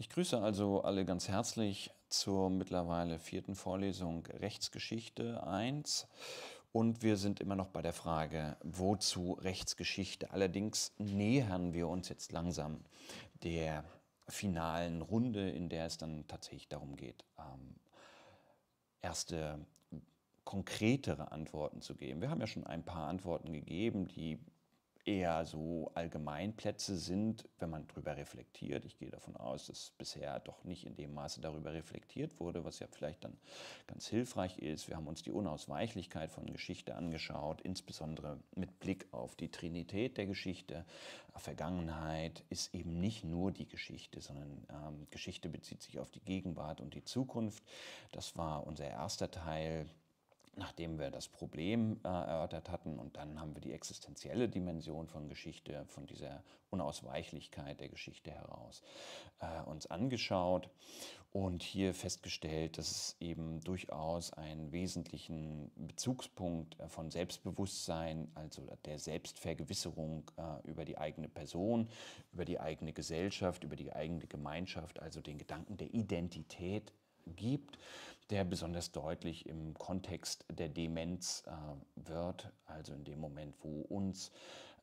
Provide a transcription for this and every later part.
Ich grüße also alle ganz herzlich zur mittlerweile vierten Vorlesung Rechtsgeschichte 1 und wir sind immer noch bei der Frage, wozu Rechtsgeschichte? Allerdings nähern wir uns jetzt langsam der finalen Runde, in der es dann tatsächlich darum geht, ähm, erste konkretere Antworten zu geben. Wir haben ja schon ein paar Antworten gegeben, die eher so Allgemeinplätze sind, wenn man darüber reflektiert. Ich gehe davon aus, dass bisher doch nicht in dem Maße darüber reflektiert wurde, was ja vielleicht dann ganz hilfreich ist. Wir haben uns die Unausweichlichkeit von Geschichte angeschaut, insbesondere mit Blick auf die Trinität der Geschichte. Vergangenheit ist eben nicht nur die Geschichte, sondern ähm, Geschichte bezieht sich auf die Gegenwart und die Zukunft. Das war unser erster Teil nachdem wir das Problem äh, erörtert hatten und dann haben wir die existenzielle Dimension von Geschichte, von dieser Unausweichlichkeit der Geschichte heraus äh, uns angeschaut und hier festgestellt, dass es eben durchaus einen wesentlichen Bezugspunkt äh, von Selbstbewusstsein, also der Selbstvergewisserung äh, über die eigene Person, über die eigene Gesellschaft, über die eigene Gemeinschaft, also den Gedanken der Identität gibt, der besonders deutlich im Kontext der Demenz äh, wird, also in dem Moment, wo uns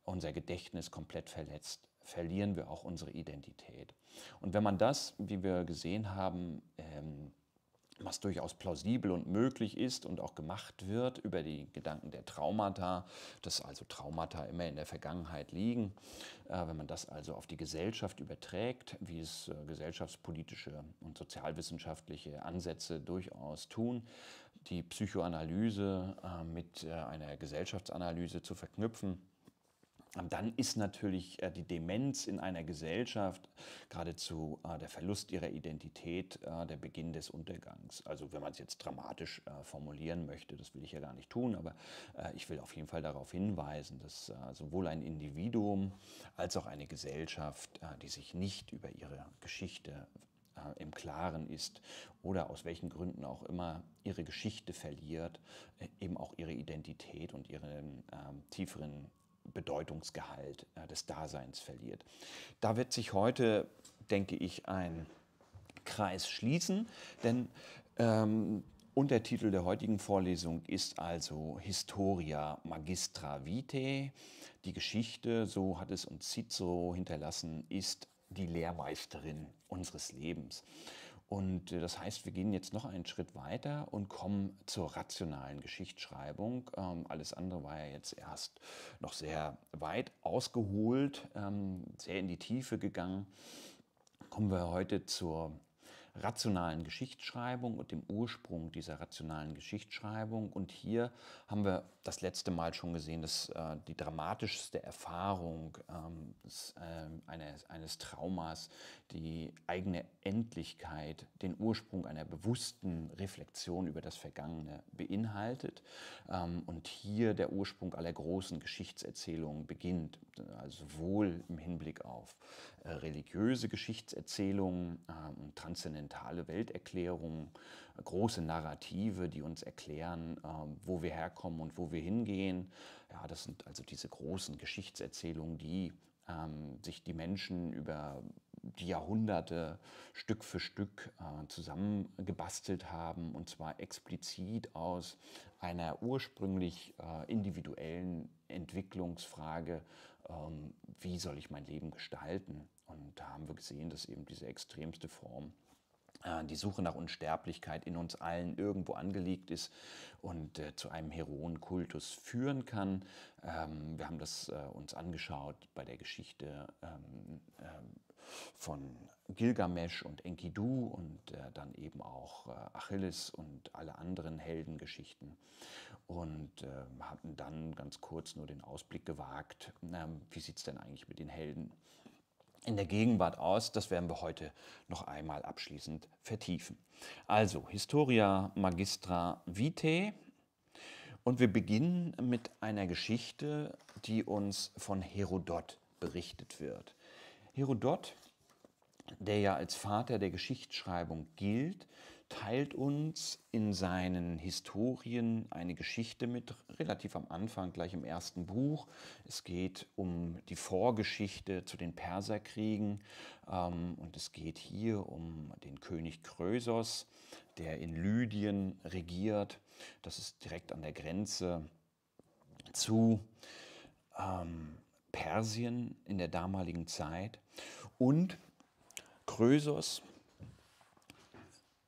unser Gedächtnis komplett verletzt, verlieren wir auch unsere Identität. Und wenn man das, wie wir gesehen haben, ähm, was durchaus plausibel und möglich ist und auch gemacht wird über die Gedanken der Traumata, dass also Traumata immer in der Vergangenheit liegen. Äh, wenn man das also auf die Gesellschaft überträgt, wie es äh, gesellschaftspolitische und sozialwissenschaftliche Ansätze durchaus tun, die Psychoanalyse äh, mit einer Gesellschaftsanalyse zu verknüpfen, dann ist natürlich äh, die Demenz in einer Gesellschaft geradezu äh, der Verlust ihrer Identität, äh, der Beginn des Untergangs. Also wenn man es jetzt dramatisch formulieren möchte, das will ich ja gar nicht tun, aber ich will auf jeden Fall darauf hinweisen, dass sowohl ein Individuum als auch eine Gesellschaft, die sich nicht über ihre Geschichte im Klaren ist oder aus welchen Gründen auch immer ihre Geschichte verliert, eben auch ihre Identität und ihren äh, tieferen Bedeutungsgehalt des Daseins verliert. Da wird sich heute, denke ich, ein Kreis schließen, denn ähm, Untertitel der heutigen Vorlesung ist also Historia Magistra Vitae. Die Geschichte, so hat es uns Cicero hinterlassen, ist die Lehrmeisterin unseres Lebens. Und äh, das heißt, wir gehen jetzt noch einen Schritt weiter und kommen zur rationalen Geschichtsschreibung. Ähm, alles andere war ja jetzt erst noch sehr weit ausgeholt, ähm, sehr in die Tiefe gegangen. Kommen wir heute zur rationalen Geschichtsschreibung und dem Ursprung dieser rationalen Geschichtsschreibung. Und hier haben wir das letzte Mal schon gesehen, dass äh, die dramatischste Erfahrung ähm, des, äh, eines, eines Traumas die eigene Endlichkeit, den Ursprung einer bewussten Reflexion über das Vergangene beinhaltet. Ähm, und hier der Ursprung aller großen Geschichtserzählungen beginnt, also sowohl im Hinblick auf religiöse Geschichtserzählungen äh, transzendentale Welterklärungen, große Narrative, die uns erklären, wo wir herkommen und wo wir hingehen. Ja, das sind also diese großen Geschichtserzählungen, die ähm, sich die Menschen über die Jahrhunderte Stück für Stück äh, zusammengebastelt haben und zwar explizit aus einer ursprünglich äh, individuellen Entwicklungsfrage, ähm, wie soll ich mein Leben gestalten? Und da haben wir gesehen, dass eben diese extremste Form äh, die Suche nach Unsterblichkeit in uns allen irgendwo angelegt ist und äh, zu einem Heroenkultus führen kann. Ähm, wir haben das äh, uns angeschaut bei der Geschichte ähm, ähm, von Gilgamesh und Enkidu und äh, dann eben auch äh, Achilles und alle anderen Heldengeschichten und äh, hatten dann ganz kurz nur den Ausblick gewagt, wie sieht es denn eigentlich mit den Helden in der Gegenwart aus. Das werden wir heute noch einmal abschließend vertiefen. Also Historia Magistra Vitae. Und wir beginnen mit einer Geschichte, die uns von Herodot berichtet wird. Herodot, der ja als Vater der Geschichtsschreibung gilt, teilt uns in seinen Historien eine Geschichte mit, relativ am Anfang, gleich im ersten Buch. Es geht um die Vorgeschichte zu den Perserkriegen ähm, und es geht hier um den König Krösos, der in Lydien regiert. Das ist direkt an der Grenze zu ähm, Persien in der damaligen Zeit. Und Krösos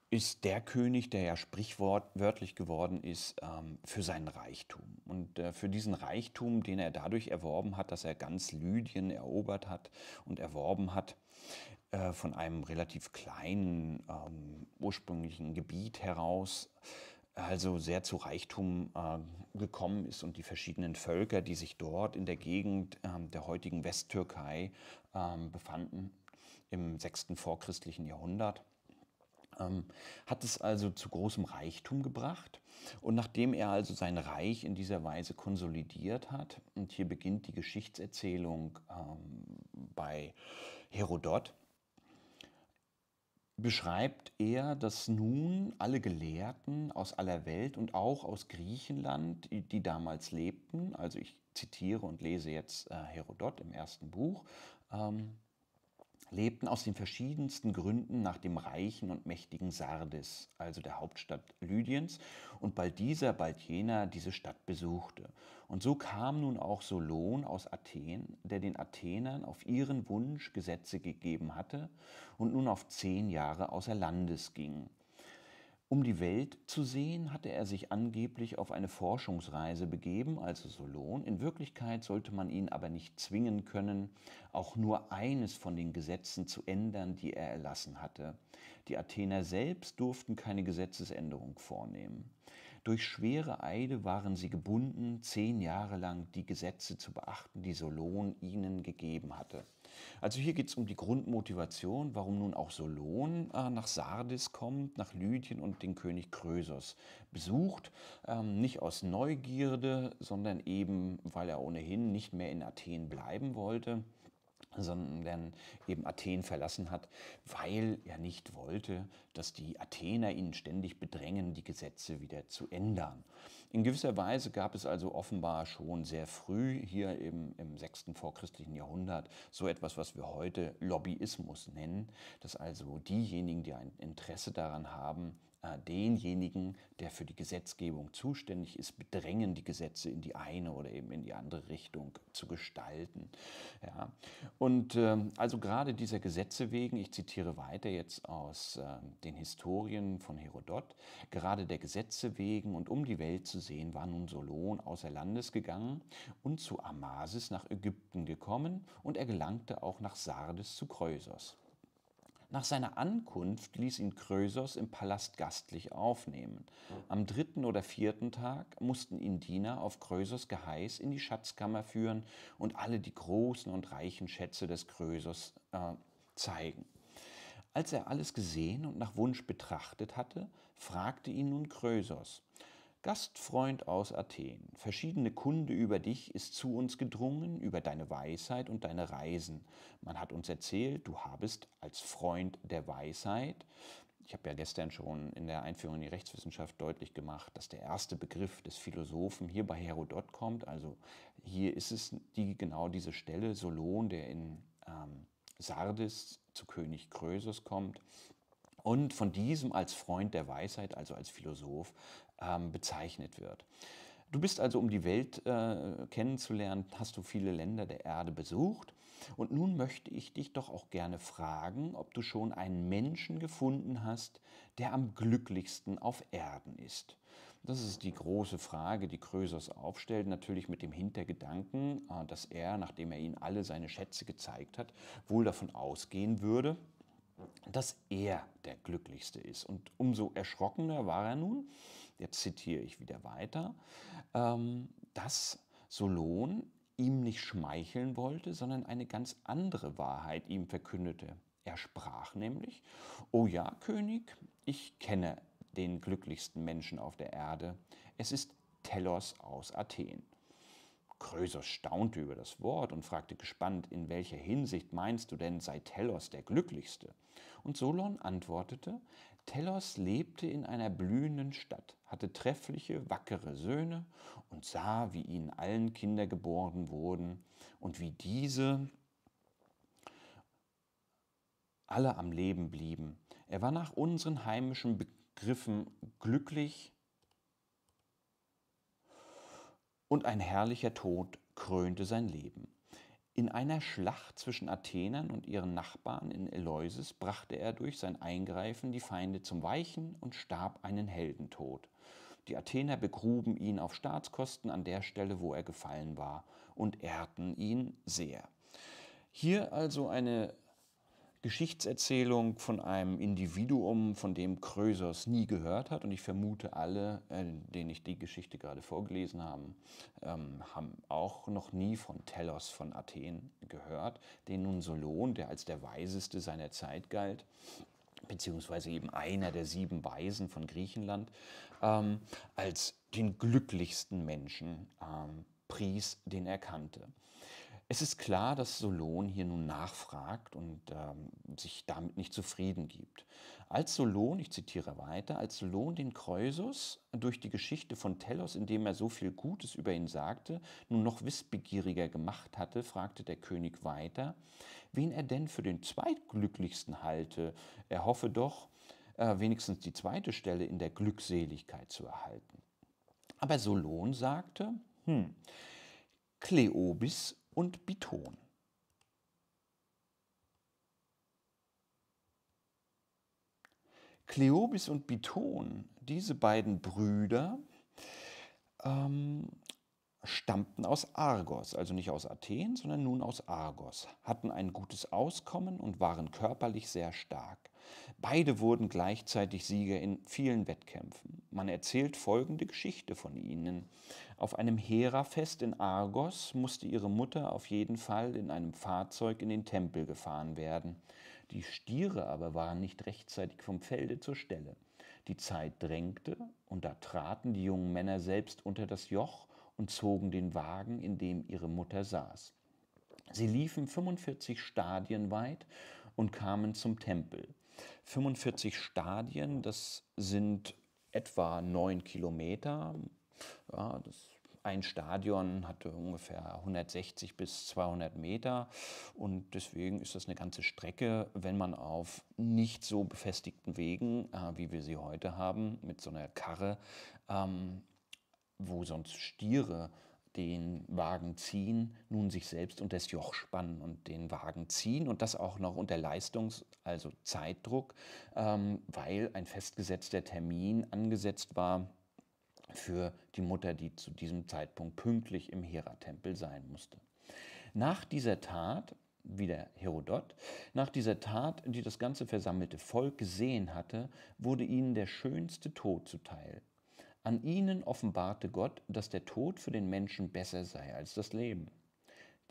ist der König, der ja sprichwörtlich geworden ist ähm, für seinen Reichtum. Und äh, für diesen Reichtum, den er dadurch erworben hat, dass er ganz Lydien erobert hat und erworben hat, äh, von einem relativ kleinen ähm, ursprünglichen Gebiet heraus, also sehr zu Reichtum äh, gekommen ist und die verschiedenen Völker, die sich dort in der Gegend ähm, der heutigen Westtürkei ähm, befanden, im sechsten vorchristlichen Jahrhundert, hat es also zu großem Reichtum gebracht. Und nachdem er also sein Reich in dieser Weise konsolidiert hat, und hier beginnt die Geschichtserzählung ähm, bei Herodot, beschreibt er, dass nun alle Gelehrten aus aller Welt und auch aus Griechenland, die, die damals lebten, also ich zitiere und lese jetzt äh, Herodot im ersten Buch, ähm, lebten aus den verschiedensten Gründen nach dem reichen und mächtigen Sardes, also der Hauptstadt Lydiens, und bald dieser, bald jener diese Stadt besuchte. Und so kam nun auch Solon aus Athen, der den Athenern auf ihren Wunsch Gesetze gegeben hatte und nun auf zehn Jahre außer Landes ging. Um die Welt zu sehen, hatte er sich angeblich auf eine Forschungsreise begeben, also Solon. In Wirklichkeit sollte man ihn aber nicht zwingen können, auch nur eines von den Gesetzen zu ändern, die er erlassen hatte. Die Athener selbst durften keine Gesetzesänderung vornehmen. Durch schwere Eide waren sie gebunden, zehn Jahre lang die Gesetze zu beachten, die Solon ihnen gegeben hatte. Also hier geht es um die Grundmotivation, warum nun auch Solon äh, nach Sardis kommt, nach Lydien und den König Krösos besucht. Ähm, nicht aus Neugierde, sondern eben, weil er ohnehin nicht mehr in Athen bleiben wollte sondern eben Athen verlassen hat, weil er nicht wollte, dass die Athener ihn ständig bedrängen, die Gesetze wieder zu ändern. In gewisser Weise gab es also offenbar schon sehr früh hier im, im 6. vorchristlichen Jahrhundert so etwas, was wir heute Lobbyismus nennen, dass also diejenigen, die ein Interesse daran haben, denjenigen, der für die Gesetzgebung zuständig ist, bedrängen, die Gesetze in die eine oder eben in die andere Richtung zu gestalten. Ja. Und äh, also gerade dieser Gesetze wegen, ich zitiere weiter jetzt aus äh, den Historien von Herodot, gerade der Gesetze wegen und um die Welt zu sehen, war nun Solon außer Landes gegangen und zu Amasis nach Ägypten gekommen und er gelangte auch nach Sardes zu Kreusos. Nach seiner Ankunft ließ ihn Krösos im Palast gastlich aufnehmen. Am dritten oder vierten Tag mussten ihn Diener auf Krösos Geheiß in die Schatzkammer führen und alle die großen und reichen Schätze des Krösos äh, zeigen. Als er alles gesehen und nach Wunsch betrachtet hatte, fragte ihn nun Krösos, Gastfreund aus Athen, verschiedene Kunde über dich ist zu uns gedrungen, über deine Weisheit und deine Reisen. Man hat uns erzählt, du habest als Freund der Weisheit, ich habe ja gestern schon in der Einführung in die Rechtswissenschaft deutlich gemacht, dass der erste Begriff des Philosophen hier bei Herodot kommt. Also hier ist es die, genau diese Stelle, Solon, der in ähm, Sardis zu König Krösus kommt und von diesem als Freund der Weisheit, also als Philosoph, ähm, bezeichnet wird. Du bist also, um die Welt äh, kennenzulernen, hast du viele Länder der Erde besucht. Und nun möchte ich dich doch auch gerne fragen, ob du schon einen Menschen gefunden hast, der am glücklichsten auf Erden ist. Das ist die große Frage, die Krösos aufstellt, natürlich mit dem Hintergedanken, äh, dass er, nachdem er ihnen alle seine Schätze gezeigt hat, wohl davon ausgehen würde, dass er der Glücklichste ist. Und umso erschrockener war er nun, jetzt zitiere ich wieder weiter, ähm, dass Solon ihm nicht schmeicheln wollte, sondern eine ganz andere Wahrheit ihm verkündete. Er sprach nämlich, O ja, König, ich kenne den glücklichsten Menschen auf der Erde. Es ist Telos aus Athen. Krösus staunte über das Wort und fragte gespannt, in welcher Hinsicht meinst du denn, sei Telos der Glücklichste? Und Solon antwortete, Telos lebte in einer blühenden Stadt, hatte treffliche, wackere Söhne und sah, wie ihnen allen Kinder geboren wurden und wie diese alle am Leben blieben. Er war nach unseren heimischen Begriffen glücklich und ein herrlicher Tod krönte sein Leben. In einer Schlacht zwischen Athenern und ihren Nachbarn in Eleusis brachte er durch sein Eingreifen die Feinde zum Weichen und starb einen Heldentod. Die Athener begruben ihn auf Staatskosten an der Stelle, wo er gefallen war, und ehrten ihn sehr. Hier also eine Geschichtserzählung von einem Individuum, von dem Krösos nie gehört hat. Und ich vermute, alle, äh, denen ich die Geschichte gerade vorgelesen habe, ähm, haben auch noch nie von Telos von Athen gehört, den nun Solon, der als der Weiseste seiner Zeit galt, beziehungsweise eben einer der sieben Weisen von Griechenland, ähm, als den glücklichsten Menschen ähm, pries, den er kannte. Es ist klar, dass Solon hier nun nachfragt und ähm, sich damit nicht zufrieden gibt. Als Solon, ich zitiere weiter, als Solon den Kreusus durch die Geschichte von Telos, indem er so viel Gutes über ihn sagte, nun noch wissbegieriger gemacht hatte, fragte der König weiter, wen er denn für den zweitglücklichsten halte. Er hoffe doch, äh, wenigstens die zweite Stelle in der Glückseligkeit zu erhalten. Aber Solon sagte, hm, Kleobis und Biton. Kleobis und Biton, diese beiden Brüder, ähm, stammten aus Argos, also nicht aus Athen, sondern nun aus Argos, hatten ein gutes Auskommen und waren körperlich sehr stark. Beide wurden gleichzeitig Sieger in vielen Wettkämpfen. Man erzählt folgende Geschichte von ihnen. Auf einem Hera-Fest in Argos musste ihre Mutter auf jeden Fall in einem Fahrzeug in den Tempel gefahren werden. Die Stiere aber waren nicht rechtzeitig vom Felde zur Stelle. Die Zeit drängte, und da traten die jungen Männer selbst unter das Joch und zogen den Wagen, in dem ihre Mutter saß. Sie liefen 45 Stadien weit und kamen zum Tempel. 45 Stadien, das sind etwa neun Kilometer. Ja, das, ein Stadion hatte ungefähr 160 bis 200 Meter und deswegen ist das eine ganze Strecke, wenn man auf nicht so befestigten Wegen, äh, wie wir sie heute haben, mit so einer Karre ähm, wo sonst Stiere den Wagen ziehen, nun sich selbst unter das Joch spannen und den Wagen ziehen und das auch noch unter Leistungs-, also Zeitdruck, ähm, weil ein festgesetzter Termin angesetzt war für die Mutter, die zu diesem Zeitpunkt pünktlich im Hera-Tempel sein musste. Nach dieser Tat, wie der Herodot, nach dieser Tat, die das ganze versammelte Volk gesehen hatte, wurde ihnen der schönste Tod zuteil. An ihnen offenbarte Gott, dass der Tod für den Menschen besser sei als das Leben.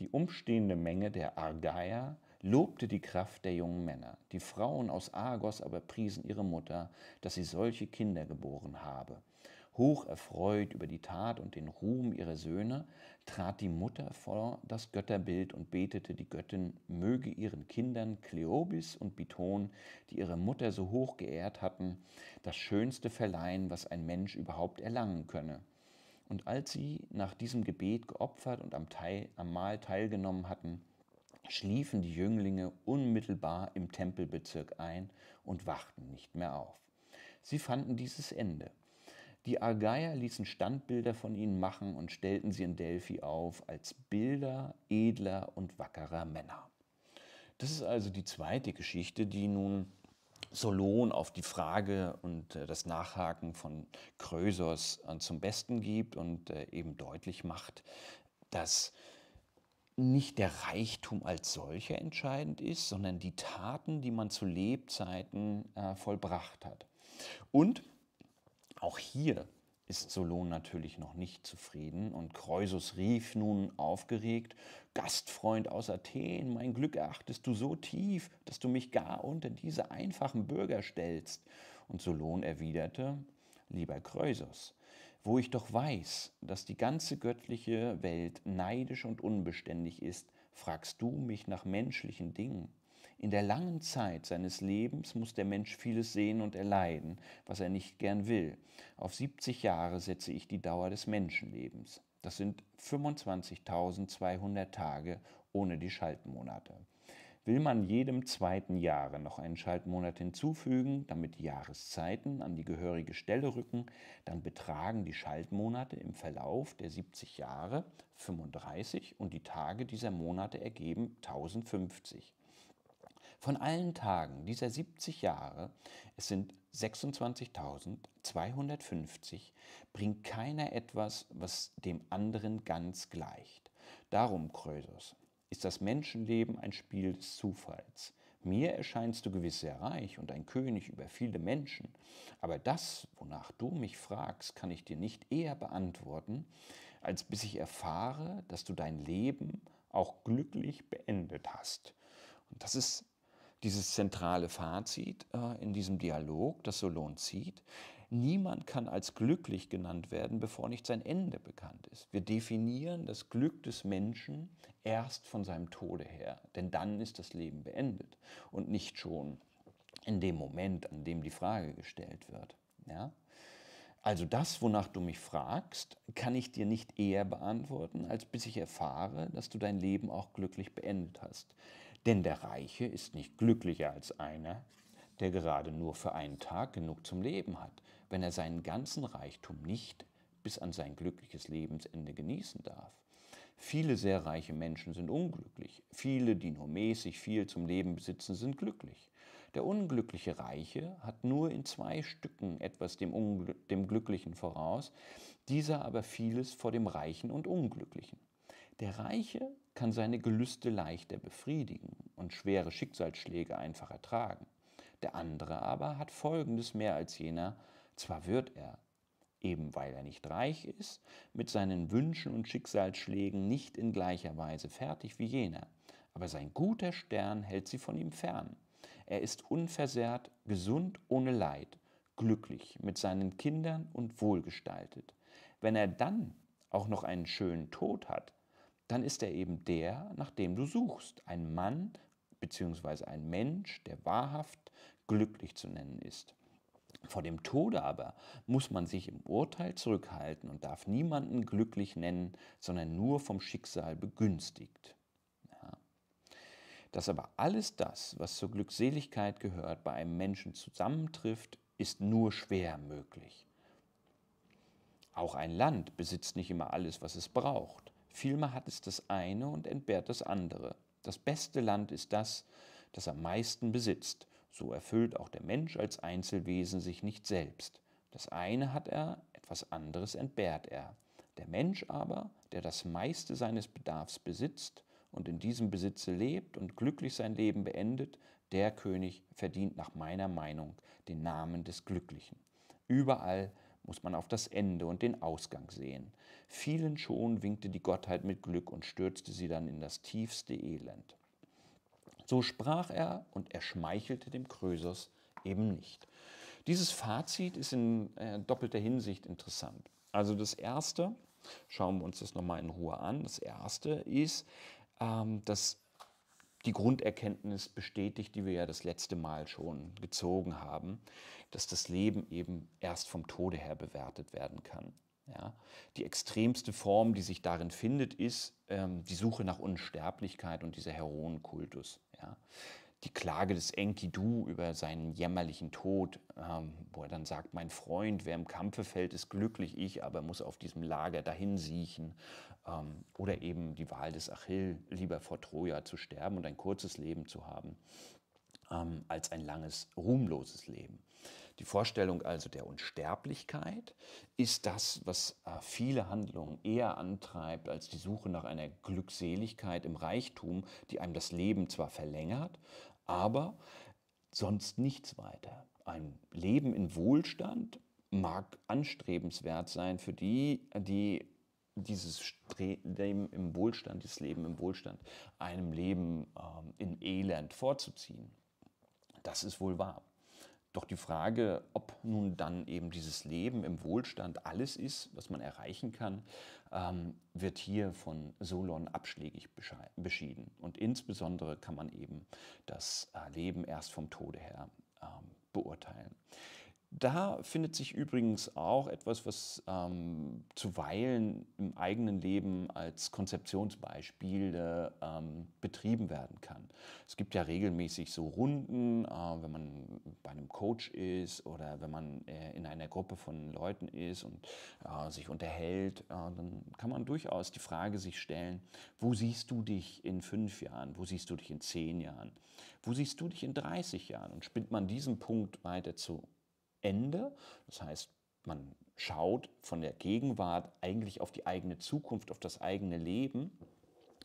Die umstehende Menge der Argeier lobte die Kraft der jungen Männer. Die Frauen aus Argos aber priesen ihre Mutter, dass sie solche Kinder geboren habe. Hoch erfreut über die Tat und den Ruhm ihrer Söhne, trat die Mutter vor das Götterbild und betete die Göttin, möge ihren Kindern Kleobis und Biton, die ihre Mutter so hoch geehrt hatten, das Schönste verleihen, was ein Mensch überhaupt erlangen könne. Und als sie nach diesem Gebet geopfert und am, Teil, am Mahl teilgenommen hatten, schliefen die Jünglinge unmittelbar im Tempelbezirk ein und wachten nicht mehr auf. Sie fanden dieses Ende. Die Argeier ließen Standbilder von ihnen machen und stellten sie in Delphi auf als Bilder edler und wackerer Männer. Das ist also die zweite Geschichte, die nun Solon auf die Frage und äh, das Nachhaken von Krösos äh, zum Besten gibt und äh, eben deutlich macht, dass nicht der Reichtum als solcher entscheidend ist, sondern die Taten, die man zu Lebzeiten vollbracht hat. Und auch hier ist Solon natürlich noch nicht zufrieden und Kreusus rief nun aufgeregt, Gastfreund aus Athen, mein Glück erachtest du so tief, dass du mich gar unter diese einfachen Bürger stellst. Und Solon erwiderte, lieber Kreusus, wo ich doch weiß, dass die ganze göttliche Welt neidisch und unbeständig ist, fragst du mich nach menschlichen Dingen. In der langen Zeit seines Lebens muss der Mensch vieles sehen und erleiden, was er nicht gern will. Auf 70 Jahre setze ich die Dauer des Menschenlebens. Das sind 25.200 Tage ohne die Schaltmonate. Will man jedem zweiten Jahre noch einen Schaltmonat hinzufügen, damit die Jahreszeiten an die gehörige Stelle rücken, dann betragen die Schaltmonate im Verlauf der 70 Jahre 35 und die Tage dieser Monate ergeben 1050. Von allen Tagen dieser 70 Jahre, es sind 26.250, bringt keiner etwas, was dem anderen ganz gleicht. Darum, Krösus, ist das Menschenleben ein Spiel des Zufalls. Mir erscheinst du gewiss sehr reich und ein König über viele Menschen, aber das, wonach du mich fragst, kann ich dir nicht eher beantworten, als bis ich erfahre, dass du dein Leben auch glücklich beendet hast. Und das ist dieses zentrale Fazit äh, in diesem Dialog, das Solon zieht. Niemand kann als glücklich genannt werden, bevor nicht sein Ende bekannt ist. Wir definieren das Glück des Menschen erst von seinem Tode her, denn dann ist das Leben beendet und nicht schon in dem Moment, an dem die Frage gestellt wird. Ja? Also das, wonach du mich fragst, kann ich dir nicht eher beantworten, als bis ich erfahre, dass du dein Leben auch glücklich beendet hast. Denn der Reiche ist nicht glücklicher als einer, der gerade nur für einen Tag genug zum Leben hat, wenn er seinen ganzen Reichtum nicht bis an sein glückliches Lebensende genießen darf. Viele sehr reiche Menschen sind unglücklich, viele, die nur mäßig viel zum Leben besitzen, sind glücklich. Der unglückliche Reiche hat nur in zwei Stücken etwas dem, Ungl dem Glücklichen voraus, dieser aber vieles vor dem Reichen und Unglücklichen. Der Reiche kann seine Gelüste leichter befriedigen und schwere Schicksalsschläge einfach ertragen. Der andere aber hat Folgendes mehr als jener, zwar wird er, eben weil er nicht reich ist, mit seinen Wünschen und Schicksalsschlägen nicht in gleicher Weise fertig wie jener, aber sein guter Stern hält sie von ihm fern. Er ist unversehrt, gesund ohne Leid, glücklich mit seinen Kindern und wohlgestaltet. Wenn er dann auch noch einen schönen Tod hat, dann ist er eben der, nach dem du suchst. Ein Mann bzw. ein Mensch, der wahrhaft glücklich zu nennen ist. Vor dem Tode aber muss man sich im Urteil zurückhalten und darf niemanden glücklich nennen, sondern nur vom Schicksal begünstigt. Dass aber alles das, was zur Glückseligkeit gehört, bei einem Menschen zusammentrifft, ist nur schwer möglich. Auch ein Land besitzt nicht immer alles, was es braucht. Vielmehr hat es das eine und entbehrt das andere. Das beste Land ist das, das am meisten besitzt. So erfüllt auch der Mensch als Einzelwesen sich nicht selbst. Das eine hat er, etwas anderes entbehrt er. Der Mensch aber, der das meiste seines Bedarfs besitzt, und in diesem Besitze lebt und glücklich sein Leben beendet, der König verdient nach meiner Meinung den Namen des Glücklichen. Überall muss man auf das Ende und den Ausgang sehen. Vielen schon winkte die Gottheit mit Glück und stürzte sie dann in das tiefste Elend. So sprach er und er schmeichelte dem Krösus eben nicht. Dieses Fazit ist in äh, doppelter Hinsicht interessant. Also das Erste, schauen wir uns das nochmal in Ruhe an, das Erste ist, ähm, dass die Grunderkenntnis bestätigt, die wir ja das letzte Mal schon gezogen haben, dass das Leben eben erst vom Tode her bewertet werden kann. Ja, die extremste Form, die sich darin findet, ist ähm, die Suche nach Unsterblichkeit und dieser Heroenkultus. Ja die Klage des Enkidu über seinen jämmerlichen Tod, ähm, wo er dann sagt, mein Freund, wer im Kampfe fällt, ist glücklich, ich aber muss auf diesem Lager dahin siechen. Ähm, oder eben die Wahl des Achill, lieber vor Troja zu sterben und ein kurzes Leben zu haben, ähm, als ein langes, ruhmloses Leben. Die Vorstellung also der Unsterblichkeit ist das, was äh, viele Handlungen eher antreibt als die Suche nach einer Glückseligkeit im Reichtum, die einem das Leben zwar verlängert, aber sonst nichts weiter. Ein Leben in Wohlstand mag anstrebenswert sein für die, die dieses Leben im Wohlstand, dieses Leben im Wohlstand, einem Leben ähm, in Elend vorzuziehen. Das ist wohl wahr. Doch die Frage, ob nun dann eben dieses Leben im Wohlstand alles ist, was man erreichen kann, ähm, wird hier von Solon abschlägig beschieden. Und insbesondere kann man eben das äh, Leben erst vom Tode her ähm, beurteilen. Da findet sich übrigens auch etwas, was ähm, zuweilen im eigenen Leben als Konzeptionsbeispiel ähm, betrieben werden kann. Es gibt ja regelmäßig so Runden, äh, wenn man bei einem Coach ist oder wenn man äh, in einer Gruppe von Leuten ist und äh, sich unterhält, äh, dann kann man durchaus die Frage sich stellen, wo siehst du dich in fünf Jahren, wo siehst du dich in zehn Jahren, wo siehst du dich in 30 Jahren? Und spinnt man diesen Punkt weiter zu Ende. Das heißt, man schaut von der Gegenwart eigentlich auf die eigene Zukunft, auf das eigene Leben.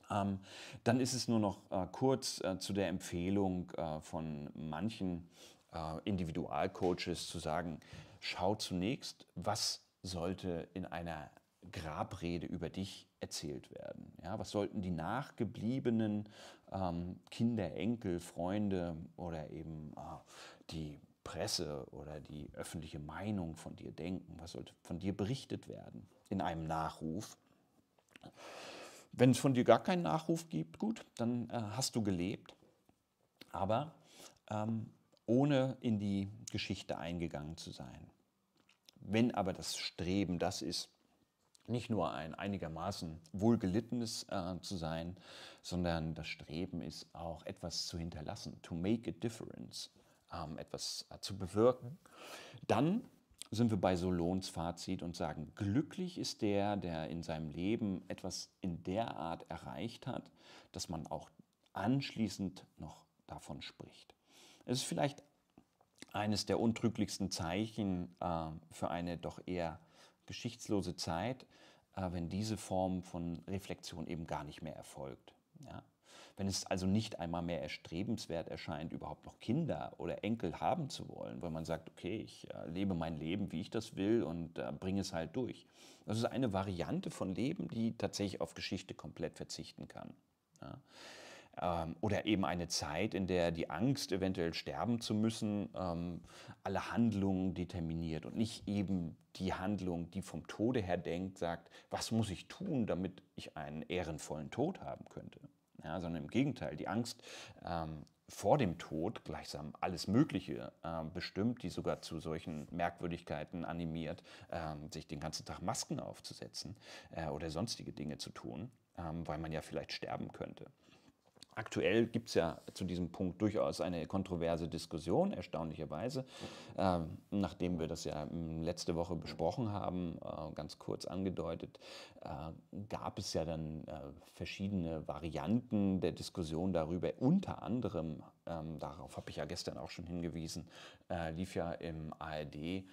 Ähm, dann ist es nur noch äh, kurz äh, zu der Empfehlung äh, von manchen äh, Individualcoaches zu sagen, schau zunächst, was sollte in einer Grabrede über dich erzählt werden. Ja, was sollten die nachgebliebenen ähm, Kinder, Enkel, Freunde oder eben äh, die Presse oder die öffentliche Meinung von dir denken? Was sollte von dir berichtet werden in einem Nachruf? Wenn es von dir gar keinen Nachruf gibt, gut, dann äh, hast du gelebt, aber ähm, ohne in die Geschichte eingegangen zu sein. Wenn aber das Streben das ist, nicht nur ein einigermaßen wohlgelittenes äh, zu sein, sondern das Streben ist auch etwas zu hinterlassen, to make a difference ähm, etwas äh, zu bewirken. Dann sind wir bei Solons Fazit und sagen, glücklich ist der, der in seinem Leben etwas in der Art erreicht hat, dass man auch anschließend noch davon spricht. Es ist vielleicht eines der untrüglichsten Zeichen äh, für eine doch eher geschichtslose Zeit, äh, wenn diese Form von Reflexion eben gar nicht mehr erfolgt. Ja? Wenn es also nicht einmal mehr erstrebenswert erscheint, überhaupt noch Kinder oder Enkel haben zu wollen, weil man sagt, okay, ich äh, lebe mein Leben, wie ich das will und äh, bringe es halt durch. Das ist eine Variante von Leben, die tatsächlich auf Geschichte komplett verzichten kann. Ja ähm, oder eben eine Zeit, in der die Angst, eventuell sterben zu müssen, ähm, alle Handlungen determiniert und nicht eben die Handlung, die vom Tode her denkt, sagt, was muss ich tun, damit ich einen ehrenvollen Tod haben könnte ja, sondern im Gegenteil, die Angst ähm, vor dem Tod gleichsam alles Mögliche äh, bestimmt, die sogar zu solchen Merkwürdigkeiten animiert, äh, sich den ganzen Tag Masken aufzusetzen äh, oder sonstige Dinge zu tun, ähm, weil man ja vielleicht sterben könnte. Aktuell gibt es ja zu diesem Punkt durchaus eine kontroverse Diskussion, erstaunlicherweise. Ähm, nachdem wir das ja letzte Woche besprochen haben, äh, ganz kurz angedeutet, äh, gab es ja dann äh, verschiedene Varianten der Diskussion darüber. Unter anderem, ähm, darauf habe ich ja gestern auch schon hingewiesen, äh, lief ja im ARD äh,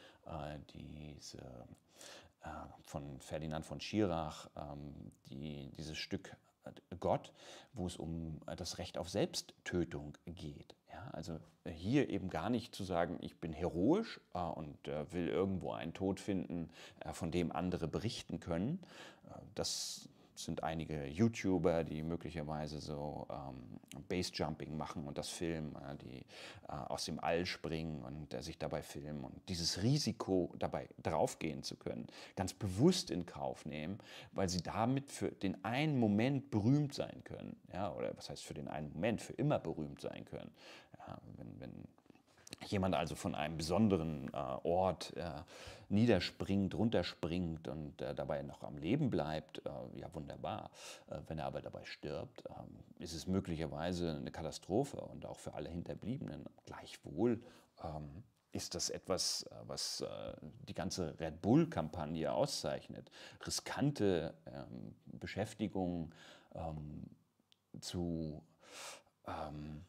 diese äh, von Ferdinand von Schirach, ähm, die, dieses Stück Gott, wo es um äh, das Recht auf Selbsttötung geht. Ja, also äh, hier eben gar nicht zu sagen, ich bin heroisch äh, und äh, will irgendwo einen Tod finden, äh, von dem andere berichten können. Äh, das sind einige YouTuber, die möglicherweise so ähm, Basejumping machen und das filmen, äh, die äh, aus dem All springen und äh, sich dabei filmen und dieses Risiko dabei draufgehen zu können, ganz bewusst in Kauf nehmen, weil sie damit für den einen Moment berühmt sein können. Ja, oder was heißt für den einen Moment, für immer berühmt sein können. Ja, wenn, wenn jemand also von einem besonderen äh, Ort äh, niederspringt, runterspringt und äh, dabei noch am Leben bleibt, äh, ja wunderbar. Äh, wenn er aber dabei stirbt, ähm, ist es möglicherweise eine Katastrophe und auch für alle Hinterbliebenen. Gleichwohl ähm, ist das etwas, äh, was die ganze Red Bull-Kampagne auszeichnet. Riskante ähm, Beschäftigung ähm, zu ähm,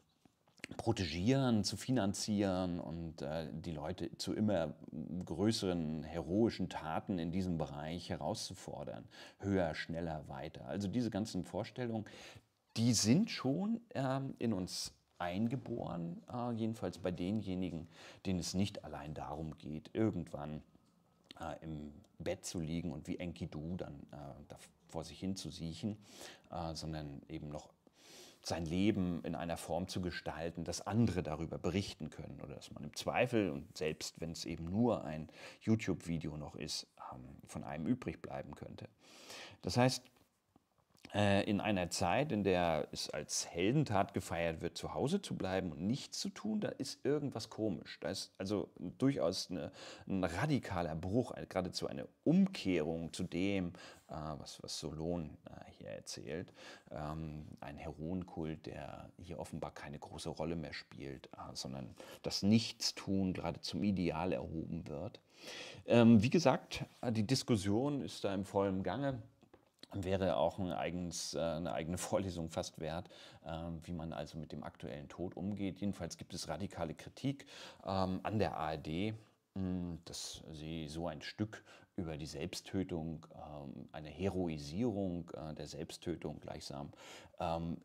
protegieren, zu finanzieren und äh, die Leute zu immer größeren heroischen Taten in diesem Bereich herauszufordern. Höher, schneller, weiter. Also diese ganzen Vorstellungen, die sind schon äh, in uns eingeboren, äh, jedenfalls bei denjenigen, denen es nicht allein darum geht, irgendwann äh, im Bett zu liegen und wie Enkidu dann äh, vor sich hin zu siechen, äh, sondern eben noch sein Leben in einer Form zu gestalten, dass andere darüber berichten können oder dass man im Zweifel und selbst wenn es eben nur ein YouTube-Video noch ist, ähm, von einem übrig bleiben könnte. Das heißt, in einer Zeit, in der es als Heldentat gefeiert wird, zu Hause zu bleiben und nichts zu tun, da ist irgendwas komisch. Da ist also durchaus eine, ein radikaler Bruch, geradezu eine Umkehrung zu dem, äh, was, was Solon äh, hier erzählt. Ähm, ein Heroenkult, der hier offenbar keine große Rolle mehr spielt, sondern das Nichtstun gerade zum Ideal erhoben wird. Ähm, wie gesagt, die Diskussion ist da im vollen Gange wäre auch ein eigens, äh, eine eigene Vorlesung fast wert, ähm, wie man also mit dem aktuellen Tod umgeht. Jedenfalls gibt es radikale Kritik ähm, an der ARD, dass sie so ein Stück über die Selbsttötung, ähm, eine Heroisierung äh, der Selbsttötung gleichsam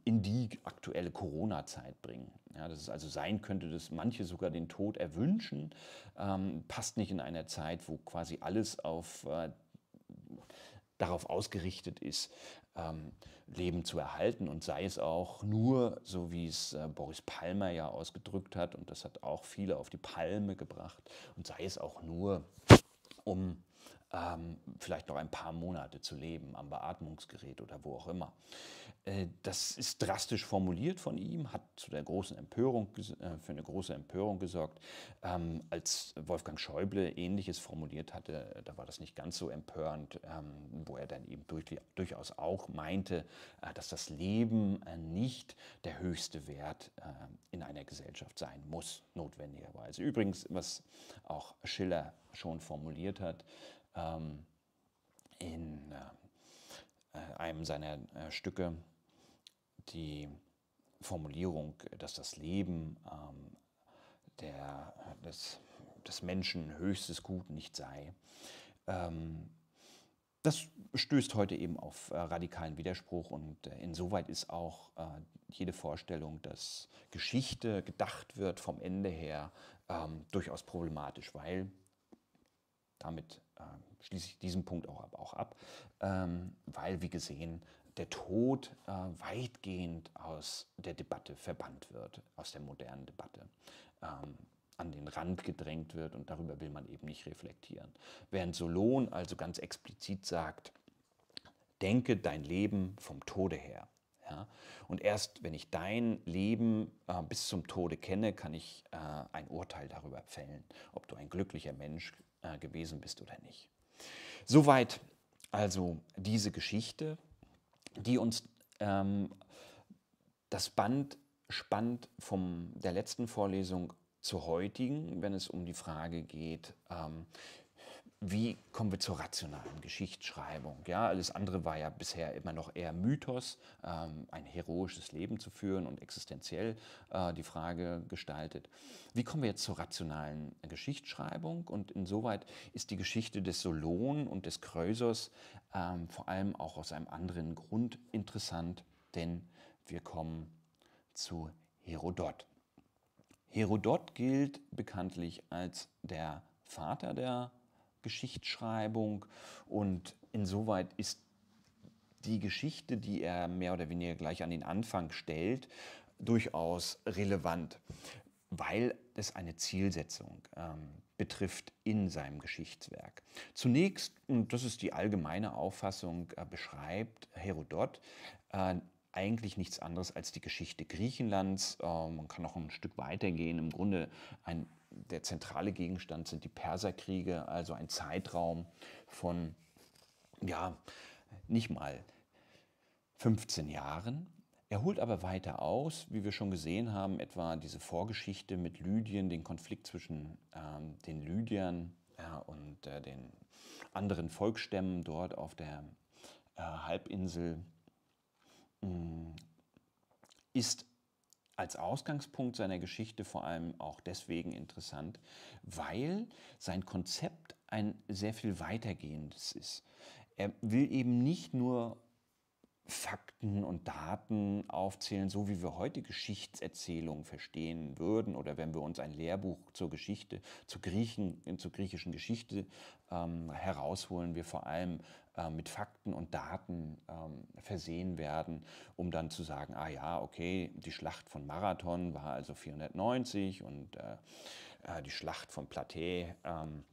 in die aktuelle Corona-Zeit bringen. Ja, dass es also sein könnte, dass manche sogar den Tod erwünschen, passt nicht in einer Zeit, wo quasi alles auf äh, darauf ausgerichtet ist, ähm, Leben zu erhalten und sei es auch nur, so wie es äh, Boris Palmer ja ausgedrückt hat, und das hat auch viele auf die Palme gebracht, und sei es auch nur, um ähm, vielleicht noch ein paar Monate zu leben am Beatmungsgerät oder wo auch immer. Äh, das ist drastisch formuliert von ihm, hat zu der großen Empörung, äh, für eine große Empörung gesorgt. Ähm, als Wolfgang Schäuble Ähnliches formuliert hatte, da war das nicht ganz so empörend, ähm, wo er dann eben durchaus auch meinte, äh, dass das Leben nicht der höchste Wert in einer Gesellschaft sein muss, notwendigerweise. Übrigens, was auch Schiller schon formuliert hat, ähm, in einem seiner Stücke, die Formulierung, dass das Leben ähm, der, des, des Menschen höchstes Gut nicht sei. Ähm, das stößt heute eben auf äh, radikalen Widerspruch und äh, insoweit ist auch äh, jede Vorstellung, dass Geschichte gedacht wird vom Ende her, ähm, durchaus problematisch, weil damit äh, schließe ich diesen Punkt auch, auch ab, ähm, weil, wie gesehen, der Tod äh, weitgehend aus der Debatte verbannt wird, aus der modernen Debatte. Ähm, an den Rand gedrängt wird und darüber will man eben nicht reflektieren. Während Solon also ganz explizit sagt, denke dein Leben vom Tode her. Ja? Und erst wenn ich dein Leben äh, bis zum Tode kenne, kann ich äh, ein Urteil darüber fällen, ob du ein glücklicher Mensch äh, gewesen bist oder nicht. Soweit also diese Geschichte die uns ähm, das Band spannt von der letzten Vorlesung zur heutigen, wenn es um die Frage geht, ähm, wie kommen wir zur rationalen Geschichtsschreibung? Ja, alles andere war ja bisher immer noch eher Mythos, ähm, ein heroisches Leben zu führen und existenziell äh, die Frage gestaltet. Wie kommen wir jetzt zur rationalen Geschichtsschreibung? Und insoweit ist die Geschichte des Solon und des Krösos ähm, vor allem auch aus einem anderen Grund interessant, denn wir kommen zu Herodot. Herodot gilt bekanntlich als der Vater der Geschichtsschreibung und insoweit ist die Geschichte, die er mehr oder weniger gleich an den Anfang stellt, durchaus relevant, weil es eine Zielsetzung ähm, betrifft in seinem Geschichtswerk. Zunächst, und das ist die allgemeine Auffassung, äh, beschreibt Herodot äh, eigentlich nichts anderes als die Geschichte Griechenlands. Äh, man kann noch ein Stück weiter gehen. Im Grunde ein der zentrale Gegenstand sind die Perserkriege, also ein Zeitraum von, ja, nicht mal 15 Jahren. Er holt aber weiter aus, wie wir schon gesehen haben, etwa diese Vorgeschichte mit Lydien, den Konflikt zwischen ähm, den Lydiern ja, und äh, den anderen Volksstämmen dort auf der äh, Halbinsel, mh, mm, ist als Ausgangspunkt seiner Geschichte vor allem auch deswegen interessant, weil sein Konzept ein sehr viel weitergehendes ist. Er will eben nicht nur Fakten und Daten aufzählen, so wie wir heute Geschichtserzählung verstehen würden oder wenn wir uns ein Lehrbuch zur Geschichte, zur, Griechen, zur griechischen Geschichte ähm, herausholen, wir vor allem äh, mit Fakten und Daten ähm, versehen werden, um dann zu sagen, ah ja, okay, die Schlacht von Marathon war also 490 und äh, äh, die Schlacht von Platää ähm,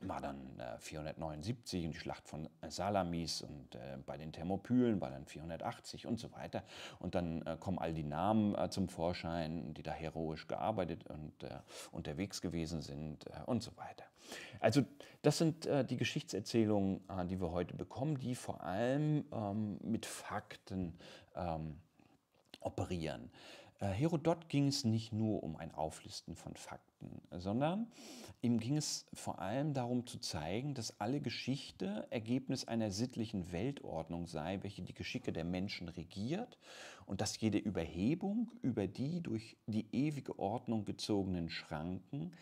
war dann äh, 479 und die Schlacht von Salamis und äh, bei den Thermopylen war dann 480 und so weiter. Und dann äh, kommen all die Namen äh, zum Vorschein, die da heroisch gearbeitet und äh, unterwegs gewesen sind und so weiter. Also das sind die Geschichtserzählungen, die wir heute bekommen, die vor allem ähm, mit Fakten ähm, operieren. Herodot ging es nicht nur um ein Auflisten von Fakten, sondern Ihm ging es vor allem darum zu zeigen, dass alle Geschichte Ergebnis einer sittlichen Weltordnung sei, welche die Geschicke der Menschen regiert und dass jede Überhebung über die durch die ewige Ordnung gezogenen Schranken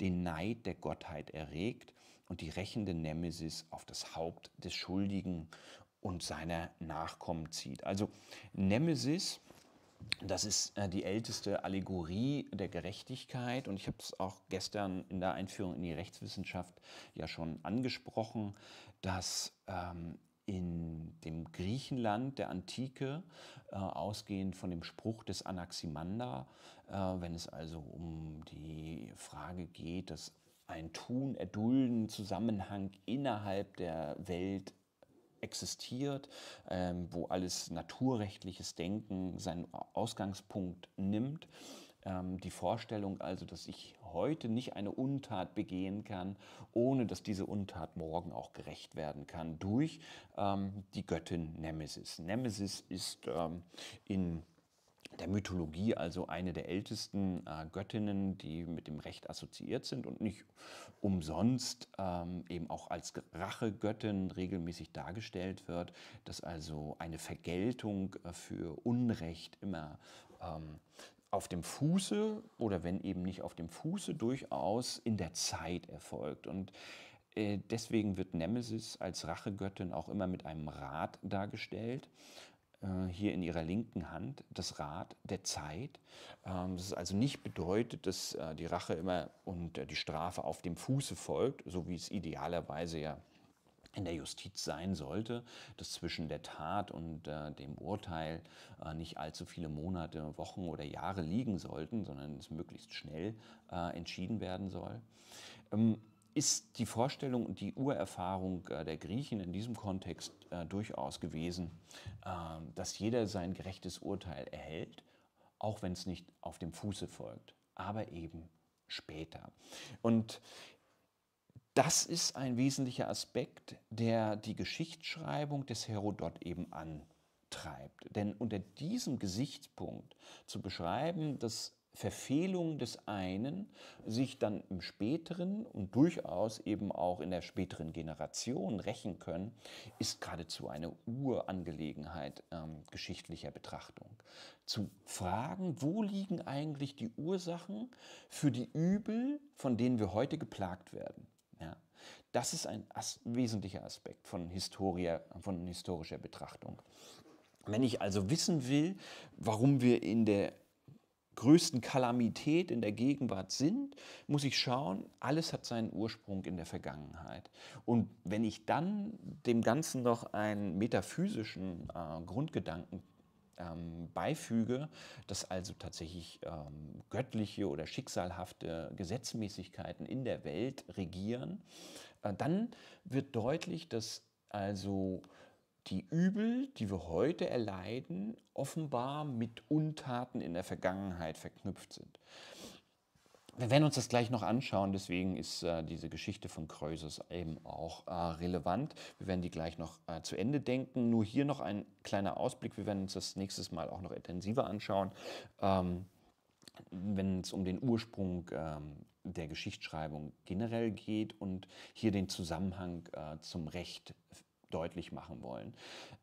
den Neid der Gottheit erregt und die rächende Nemesis auf das Haupt des Schuldigen und seiner Nachkommen zieht. Also Nemesis das ist äh, die älteste Allegorie der Gerechtigkeit und ich habe es auch gestern in der Einführung in die Rechtswissenschaft ja schon angesprochen, dass ähm, in dem Griechenland der Antike, äh, ausgehend von dem Spruch des Anaximander, äh, wenn es also um die Frage geht, dass ein Tun, Erdulden, Zusammenhang innerhalb der Welt existiert, ähm, wo alles naturrechtliches Denken seinen Ausgangspunkt nimmt. Ähm, die Vorstellung also, dass ich heute nicht eine Untat begehen kann, ohne dass diese Untat morgen auch gerecht werden kann durch ähm, die Göttin Nemesis. Nemesis ist ähm, in der Mythologie also eine der ältesten äh, Göttinnen, die mit dem Recht assoziiert sind und nicht umsonst ähm, eben auch als Rachegöttin regelmäßig dargestellt wird, dass also eine Vergeltung äh, für Unrecht immer ähm, auf dem Fuße oder wenn eben nicht auf dem Fuße durchaus in der Zeit erfolgt. Und äh, deswegen wird Nemesis als Rachegöttin auch immer mit einem Rad dargestellt. Äh, hier in ihrer linken Hand das Rad der Zeit. Ähm, das also nicht bedeutet, dass äh, die Rache immer und äh, die Strafe auf dem Fuße folgt, so wie es idealerweise ja in der Justiz sein sollte, dass zwischen der Tat und äh, dem Urteil äh, nicht allzu viele Monate, Wochen oder Jahre liegen sollten, sondern es möglichst schnell äh, entschieden werden soll. Ähm, ist die Vorstellung und die Urerfahrung äh, der Griechen in diesem Kontext äh, durchaus gewesen, äh, dass jeder sein gerechtes Urteil erhält, auch wenn es nicht auf dem Fuße folgt, aber eben später. Und das ist ein wesentlicher Aspekt, der die Geschichtsschreibung des Herodot eben antreibt. Denn unter diesem Gesichtspunkt zu beschreiben, dass Verfehlungen des einen sich dann im späteren und durchaus eben auch in der späteren Generation rächen können, ist geradezu eine Urangelegenheit ähm, geschichtlicher Betrachtung. Zu fragen, wo liegen eigentlich die Ursachen für die Übel, von denen wir heute geplagt werden. Ja, das ist ein as wesentlicher Aspekt von, Historia, von historischer Betrachtung. Wenn ich also wissen will, warum wir in der größten Kalamität in der Gegenwart sind, muss ich schauen, alles hat seinen Ursprung in der Vergangenheit. Und wenn ich dann dem Ganzen noch einen metaphysischen äh, Grundgedanken ähm, beifüge, dass also tatsächlich ähm, göttliche oder schicksalhafte Gesetzmäßigkeiten in der Welt regieren, äh, dann wird deutlich, dass also die Übel, die wir heute erleiden, offenbar mit Untaten in der Vergangenheit verknüpft sind. Wir werden uns das gleich noch anschauen, deswegen ist äh, diese Geschichte von Kreusus eben auch äh, relevant. Wir werden die gleich noch äh, zu Ende denken. Nur hier noch ein kleiner Ausblick. Wir werden uns das nächstes Mal auch noch intensiver anschauen, ähm, wenn es um den Ursprung ähm, der Geschichtsschreibung generell geht und hier den Zusammenhang äh, zum Recht deutlich machen wollen.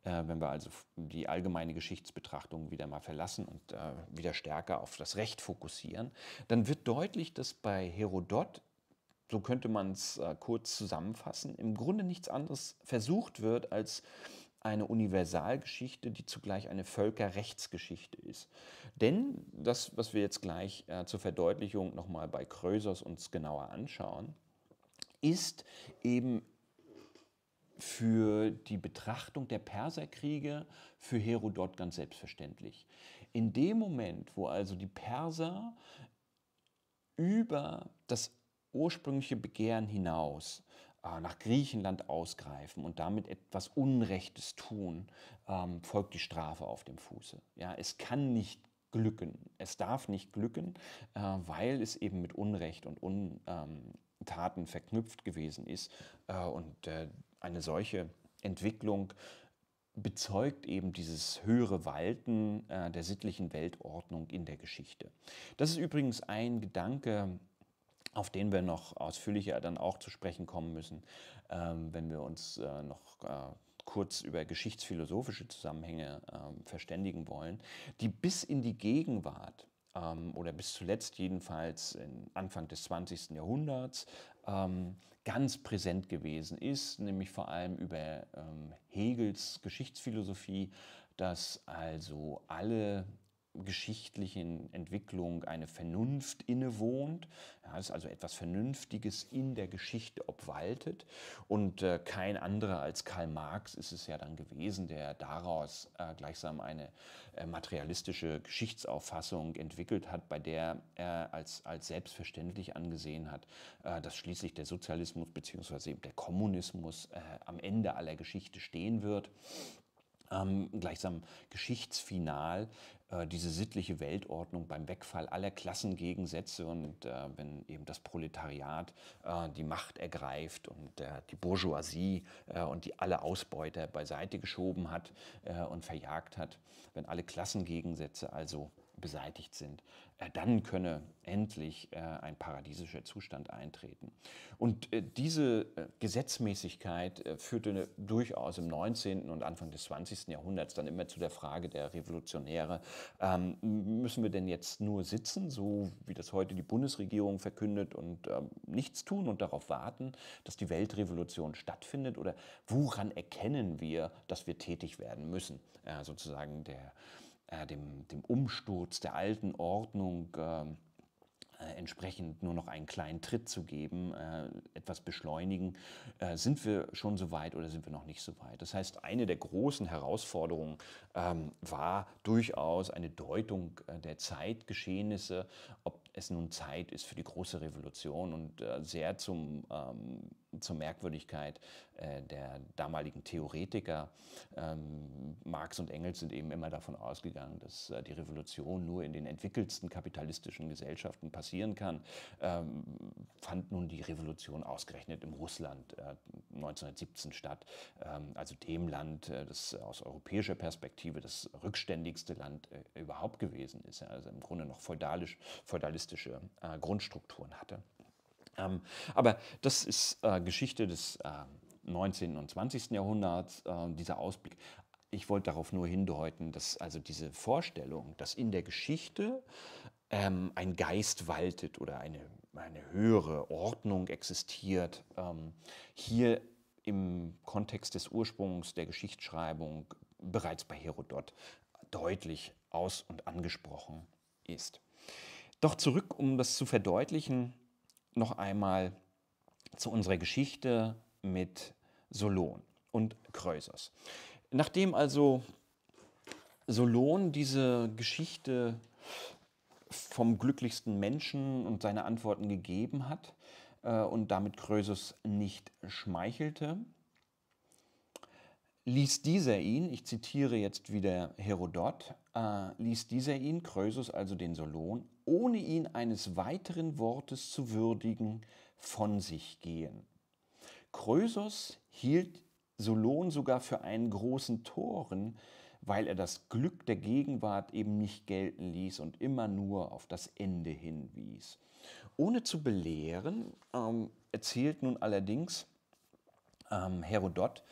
Äh, wenn wir also die allgemeine Geschichtsbetrachtung wieder mal verlassen und äh, wieder stärker auf das Recht fokussieren, dann wird deutlich, dass bei Herodot, so könnte man es äh, kurz zusammenfassen, im Grunde nichts anderes versucht wird, als eine Universalgeschichte, die zugleich eine Völkerrechtsgeschichte ist. Denn das, was wir jetzt gleich äh, zur Verdeutlichung nochmal bei Krösos uns genauer anschauen, ist eben für die Betrachtung der Perserkriege für Herodot ganz selbstverständlich. In dem Moment, wo also die Perser über das ursprüngliche Begehren hinaus äh, nach Griechenland ausgreifen und damit etwas Unrechtes tun, ähm, folgt die Strafe auf dem Fuße. Ja, es kann nicht glücken. Es darf nicht glücken, äh, weil es eben mit Unrecht und Untaten ähm, verknüpft gewesen ist. Äh, und äh, eine solche Entwicklung bezeugt eben dieses höhere Walten äh, der sittlichen Weltordnung in der Geschichte. Das ist übrigens ein Gedanke, auf den wir noch ausführlicher dann auch zu sprechen kommen müssen, ähm, wenn wir uns noch kurz über geschichtsphilosophische Zusammenhänge ähm, verständigen wollen, die bis in die Gegenwart oder bis zuletzt jedenfalls Anfang des 20. Jahrhunderts ganz präsent gewesen ist, nämlich vor allem über Hegels Geschichtsphilosophie, dass also alle geschichtlichen Entwicklung eine Vernunft innewohnt, ja, dass also etwas Vernünftiges in der Geschichte obwaltet. Und äh, kein anderer als Karl Marx ist es ja dann gewesen, der daraus äh, gleichsam eine äh, materialistische Geschichtsauffassung entwickelt hat, bei der er als, als selbstverständlich angesehen hat, äh, dass schließlich der Sozialismus bzw. der Kommunismus äh, am Ende aller Geschichte stehen wird. Ähm, gleichsam geschichtsfinal diese sittliche Weltordnung beim Wegfall aller Klassengegensätze und äh, wenn eben das Proletariat äh, die Macht ergreift und äh, die Bourgeoisie äh, und die alle Ausbeuter beiseite geschoben hat äh, und verjagt hat, wenn alle Klassengegensätze also beseitigt sind, äh, dann könne endlich äh, ein paradiesischer Zustand eintreten. Und äh, diese Gesetzmäßigkeit führte durchaus im 19. und Anfang des 20. Jahrhunderts dann immer zu der Frage der Revolutionäre, ähm, müssen wir denn jetzt nur sitzen, so wie das heute die Bundesregierung verkündet und ähm, nichts tun und darauf warten, dass die Weltrevolution stattfindet? Oder woran erkennen wir, dass wir tätig werden müssen? sozusagen der äh, dem, dem Umsturz der alten Ordnung ähm, äh, entsprechend nur noch einen kleinen Tritt zu geben, äh, etwas beschleunigen. Äh, sind wir schon so weit oder sind wir noch nicht so weit? Das heißt, eine der großen Herausforderungen ähm, war durchaus eine Deutung äh, der Zeitgeschehnisse, ob es nun Zeit ist für die große Revolution und äh, sehr zum, ähm, zur Merkwürdigkeit äh, der damaligen Theoretiker. Ähm, Marx und Engels sind eben immer davon ausgegangen, dass äh, die Revolution nur in den entwickelsten kapitalistischen Gesellschaften passieren kann. Ähm, fand nun die Revolution ausgerechnet im Russland 1917 statt, ähm, also dem Land, das aus europäischer Perspektive das rückständigste Land überhaupt gewesen ist, also im Grunde noch feudalisch, feudalistische Grundstrukturen hatte. Aber das ist Geschichte des 19. und 20. Jahrhunderts, äh, dieser Ausblick. Ich wollte darauf nur hindeuten, dass also diese Vorstellung, dass in der Geschichte ähm, ein Geist waltet oder eine, eine höhere Ordnung existiert, ähm, hier im Kontext des Ursprungs der Geschichtsschreibung bereits bei Herodot deutlich aus- und angesprochen ist. Doch zurück, um das zu verdeutlichen, noch einmal zu unserer Geschichte mit Solon und Kreusos. Nachdem also Solon diese Geschichte vom glücklichsten Menschen und seine Antworten gegeben hat äh, und damit Krösus nicht schmeichelte, ließ dieser ihn, ich zitiere jetzt wieder Herodot, äh, ließ dieser ihn, Krösus also den Solon, ohne ihn eines weiteren Wortes zu würdigen, von sich gehen. Krösus hielt Solon sogar für einen großen Toren, weil er das Glück der Gegenwart eben nicht gelten ließ und immer nur auf das Ende hinwies. Ohne zu belehren, ähm, erzählt nun allerdings ähm, Herodot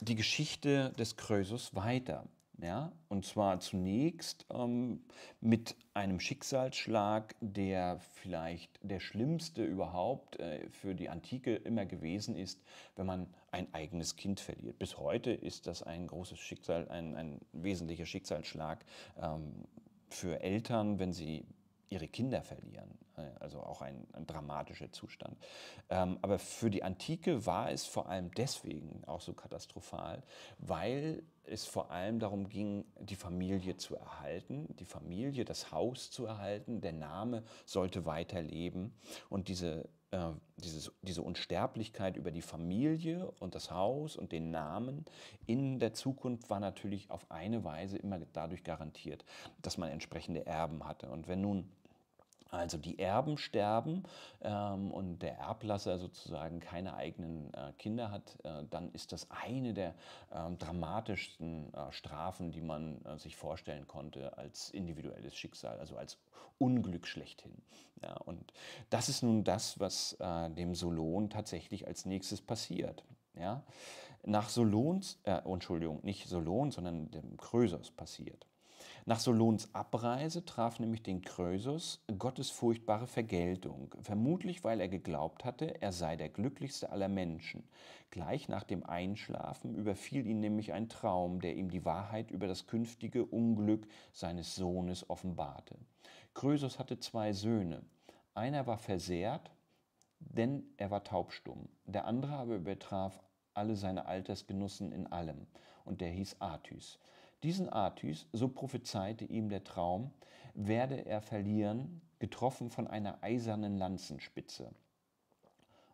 die Geschichte des Krösus weiter. Ja, und zwar zunächst ähm, mit einem Schicksalsschlag, der vielleicht der schlimmste überhaupt äh, für die Antike immer gewesen ist, wenn man ein eigenes Kind verliert. Bis heute ist das ein großes Schicksal, ein, ein wesentlicher Schicksalsschlag ähm, für Eltern, wenn sie ihre Kinder verlieren. Also auch ein, ein dramatischer Zustand. Ähm, aber für die Antike war es vor allem deswegen auch so katastrophal, weil es vor allem darum ging, die Familie zu erhalten, die Familie, das Haus zu erhalten. Der Name sollte weiterleben und diese, äh, dieses, diese Unsterblichkeit über die Familie und das Haus und den Namen in der Zukunft war natürlich auf eine Weise immer dadurch garantiert, dass man entsprechende Erben hatte. Und wenn nun also die Erben sterben ähm, und der Erblasser sozusagen keine eigenen äh, Kinder hat, äh, dann ist das eine der äh, dramatischsten äh, Strafen, die man äh, sich vorstellen konnte als individuelles Schicksal, also als Unglück schlechthin. Ja, und das ist nun das, was äh, dem Solon tatsächlich als nächstes passiert. Ja? Nach Solons, Entschuldigung, nicht Solon, sondern dem Krösos passiert. Nach Solons Abreise traf nämlich den Krösus Gottes furchtbare Vergeltung, vermutlich weil er geglaubt hatte, er sei der glücklichste aller Menschen. Gleich nach dem Einschlafen überfiel ihn nämlich ein Traum, der ihm die Wahrheit über das künftige Unglück seines Sohnes offenbarte. Krösus hatte zwei Söhne. Einer war versehrt, denn er war taubstumm. Der andere aber übertraf alle seine Altersgenossen in allem, und der hieß Athys. Diesen Athys, so prophezeite ihm der Traum, werde er verlieren, getroffen von einer eisernen Lanzenspitze.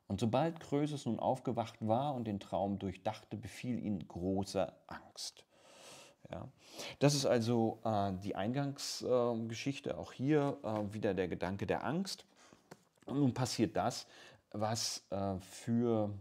Und sobald Krösus nun aufgewacht war und den Traum durchdachte, befiel ihn große Angst. Ja. Das ist also äh, die Eingangsgeschichte, äh, auch hier äh, wieder der Gedanke der Angst. Und nun passiert das, was äh, für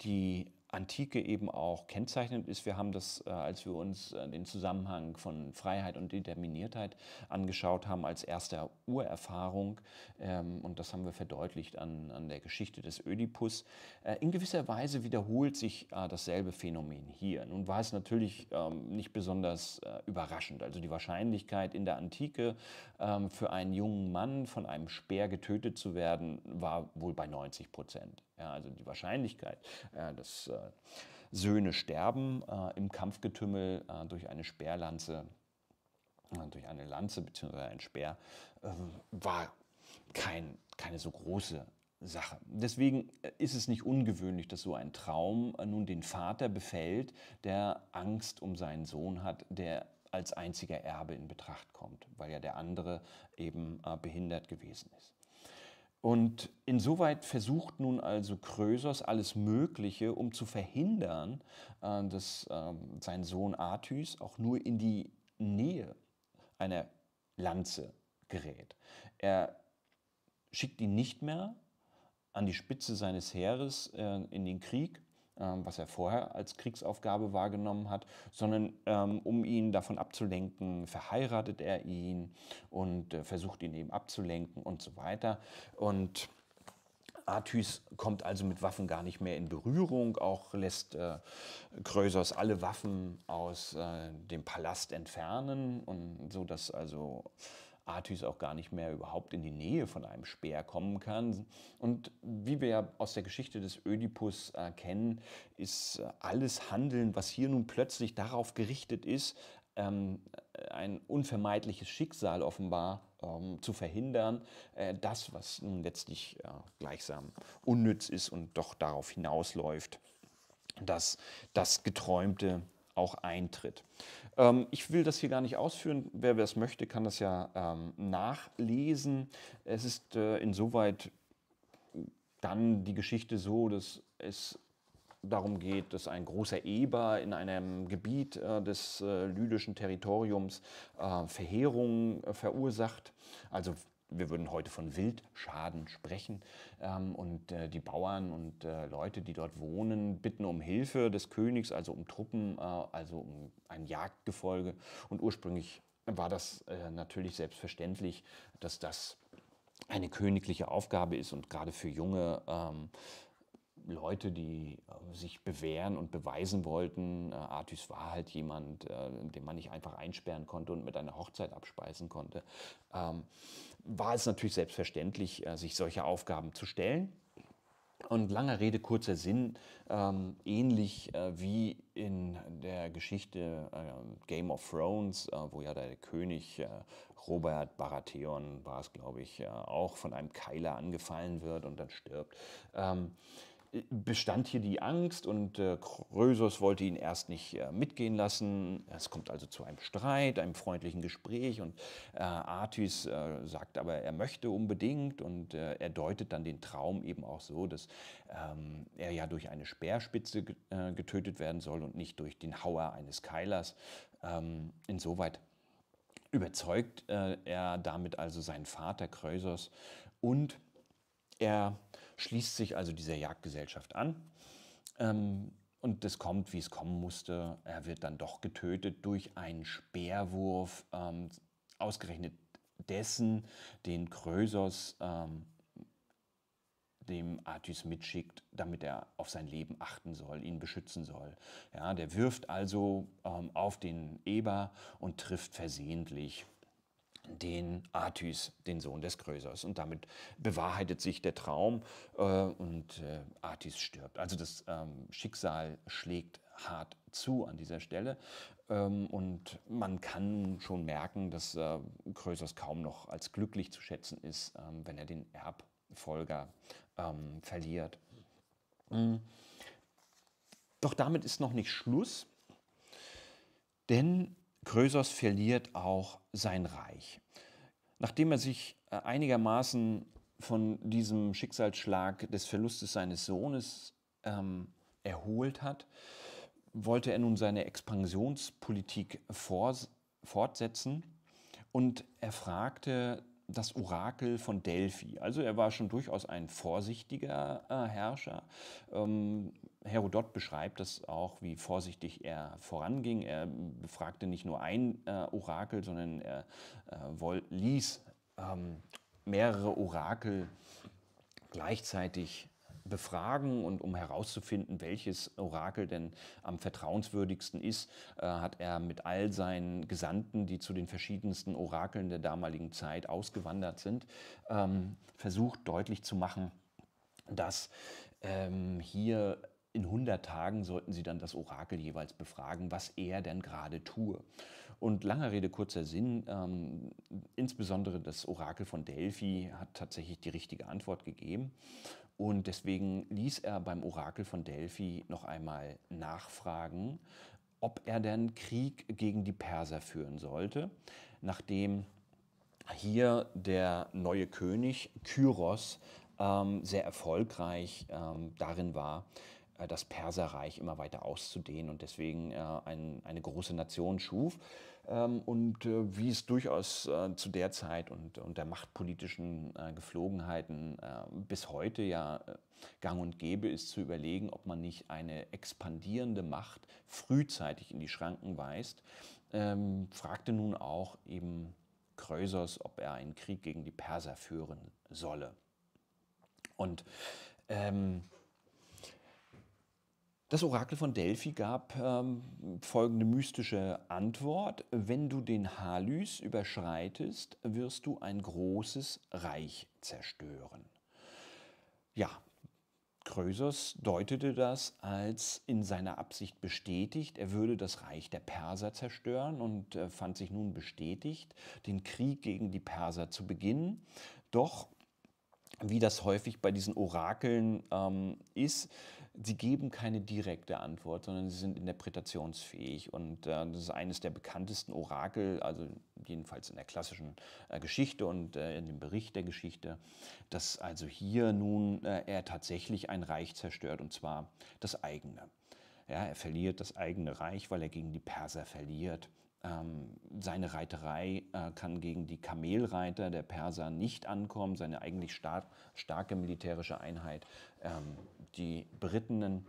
die Antike eben auch kennzeichnend ist. Wir haben das, äh, als wir uns äh, den Zusammenhang von Freiheit und Determiniertheit angeschaut haben, als erste Urerfahrung, ähm, und das haben wir verdeutlicht an, an der Geschichte des Ödipus, äh, in gewisser Weise wiederholt sich dasselbe Phänomen hier. Nun war es natürlich ähm, nicht besonders überraschend. Also die Wahrscheinlichkeit in der Antike ähm, für einen jungen Mann von einem Speer getötet zu werden, war wohl bei 90 Prozent. Ja, also die Wahrscheinlichkeit, äh, dass äh, Söhne sterben äh, im Kampfgetümmel durch eine Speerlanze, durch eine Lanze bzw. ein Speer, war kein, keine so große Sache. Deswegen ist es nicht ungewöhnlich, dass so ein Traum nun den Vater befällt, der Angst um seinen Sohn hat, der als einziger Erbe in Betracht kommt, weil ja der andere eben behindert gewesen ist. Und insoweit versucht nun also Krösos alles Mögliche, um zu verhindern, äh, dass ähm, sein Sohn Athys auch nur in die Nähe einer Lanze gerät. Er schickt ihn nicht mehr an die Spitze seines Heeres äh, in den Krieg, was er vorher als Kriegsaufgabe wahrgenommen hat, sondern ähm, um ihn davon abzulenken, verheiratet er ihn und äh, versucht ihn eben abzulenken und so weiter. Und Athys kommt also mit Waffen gar nicht mehr in Berührung, auch lässt äh, Krösos alle Waffen aus äh, dem Palast entfernen und so dass also Artus auch gar nicht mehr überhaupt in die Nähe von einem Speer kommen kann. Und wie wir ja aus der Geschichte des Ödipus äh, kennen, ist äh, alles Handeln, was hier nun plötzlich darauf gerichtet ist, ähm, ein unvermeidliches Schicksal offenbar ähm, zu verhindern, äh, das, was nun letztlich gleichsam unnütz ist und doch darauf hinausläuft, dass das Geträumte auch eintritt. Ähm, ich will das hier gar nicht ausführen. Wer das möchte, kann das ja ähm, nachlesen. Es ist äh, insoweit dann die Geschichte so, dass es darum geht, dass ein großer Eber in einem Gebiet äh, des äh, lydischen Territoriums äh, Verheerungen äh, verursacht, also wir würden heute von Wildschaden sprechen. Ähm, und äh, die Bauern und äh, Leute, die dort wohnen, bitten um Hilfe des Königs, also um Truppen, äh, also um ein Jagdgefolge. Und ursprünglich war das natürlich selbstverständlich, dass das eine königliche Aufgabe ist und gerade für junge ähm, Leute, die äh, sich bewähren und beweisen wollten. Äh, war halt jemand, äh, den man nicht einfach einsperren konnte und mit einer Hochzeit abspeisen konnte. Ähm, war es natürlich selbstverständlich, äh, sich solche Aufgaben zu stellen. Und langer Rede, kurzer Sinn, ähm, ähnlich äh, wie in der Geschichte Game of Thrones, wo ja der König Robert Baratheon war es, glaube ich, auch von einem Keiler angefallen wird und dann stirbt. Ähm, bestand hier die Angst und äh, Krösus wollte ihn erst nicht äh, mitgehen lassen. Es kommt also zu einem Streit, einem freundlichen Gespräch und äh, äh, sagt aber, er möchte unbedingt und äh, er deutet dann den Traum eben auch so, dass ähm, er ja durch eine Speerspitze getötet werden soll und nicht durch den Hauer eines Keilers. Ähm, insoweit überzeugt er damit also seinen Vater Krösus und er schließt sich also dieser Jagdgesellschaft an. Ähm, und es kommt, wie es kommen musste. Er wird dann doch getötet durch einen Speerwurf, ähm, ausgerechnet dessen, den Krösos ähm, dem Artus mitschickt, damit er auf sein Leben achten soll, ihn beschützen soll. Ja, der wirft also ähm, auf den Eber und trifft versehentlich den Artus, den Sohn des Krösers. Und damit bewahrheitet sich der Traum äh, und äh, Artus stirbt. Also das ähm, Schicksal schlägt hart zu an dieser Stelle. Ähm, und man kann schon merken, dass äh, Krösers kaum noch als glücklich zu schätzen ist, ähm, wenn er den Erbfolger ähm, verliert. Mhm. Doch damit ist noch nicht Schluss, denn Krösos verliert auch sein Reich. Nachdem er sich äh, einigermaßen von diesem Schicksalsschlag des Verlustes seines Sohnes ähm, erholt hat, wollte er nun seine Expansionspolitik fortsetzen und er fragte das Orakel von Delphi. Also er war schon durchaus ein vorsichtiger äh, Herrscher. Ähm, Herodot beschreibt das auch, wie vorsichtig er voranging. Er befragte nicht nur ein äh, Orakel, sondern er äh, ließ ähm, mehrere Orakel gleichzeitig befragen und um herauszufinden, welches Orakel denn am vertrauenswürdigsten ist, äh, hat er mit all seinen Gesandten, die zu den verschiedensten Orakeln der damaligen Zeit ausgewandert sind, ähm, versucht deutlich zu machen, dass ähm, hier in 100 Tagen sollten sie dann das Orakel jeweils befragen, was er denn gerade tue. Und langer Rede, kurzer Sinn, ähm, insbesondere das Orakel von Delphi hat tatsächlich die richtige Antwort gegeben. Und deswegen ließ er beim Orakel von Delphi noch einmal nachfragen, ob er denn Krieg gegen die Perser führen sollte, nachdem hier der neue König Kyros ähm, sehr erfolgreich ähm, darin war, das Perserreich immer weiter auszudehnen und deswegen äh, ein, eine große Nation schuf. Ähm, und äh, wie es durchaus äh, zu der Zeit und, und der machtpolitischen äh, Geflogenheiten bis heute ja gang und gäbe ist, zu überlegen, ob man nicht eine expandierende Macht frühzeitig in die Schranken weist, ähm, fragte nun auch eben Krösos, ob er einen Krieg gegen die Perser führen solle. Und ähm, das Orakel von Delphi gab ähm, folgende mystische Antwort. Wenn du den Halys überschreitest, wirst du ein großes Reich zerstören. Ja, Krösus deutete das als in seiner Absicht bestätigt, er würde das Reich der Perser zerstören und äh, fand sich nun bestätigt, den Krieg gegen die Perser zu beginnen. Doch, wie das häufig bei diesen Orakeln ähm, ist, sie geben keine direkte Antwort, sondern sie sind interpretationsfähig. Und äh, das ist eines der bekanntesten Orakel, also jedenfalls in der klassischen äh, Geschichte und äh, in dem Bericht der Geschichte, dass also hier nun äh, er tatsächlich ein Reich zerstört, und zwar das eigene. Ja, er verliert das eigene Reich, weil er gegen die Perser verliert. Ähm, seine Reiterei äh, kann gegen die Kamelreiter der Perser nicht ankommen, seine eigentlich star starke militärische Einheit. Ähm, die Briten,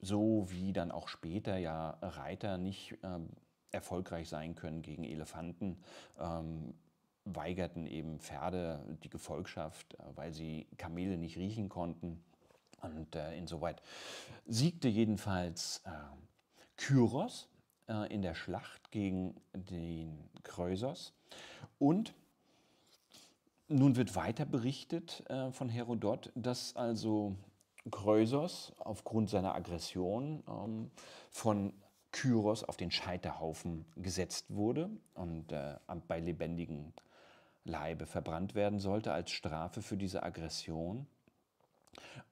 so wie dann auch später ja Reiter nicht ähm, erfolgreich sein können gegen Elefanten, ähm, weigerten eben Pferde die Gefolgschaft, äh, weil sie Kamele nicht riechen konnten. Und äh, insoweit siegte jedenfalls äh, Kyros äh, in der Schlacht gegen den Kreusos. Und nun wird weiter berichtet äh, von Herodot, dass also Kreusos aufgrund seiner Aggression ähm, von Kyros auf den Scheiterhaufen gesetzt wurde und äh, bei lebendigem Leibe verbrannt werden sollte als Strafe für diese Aggression.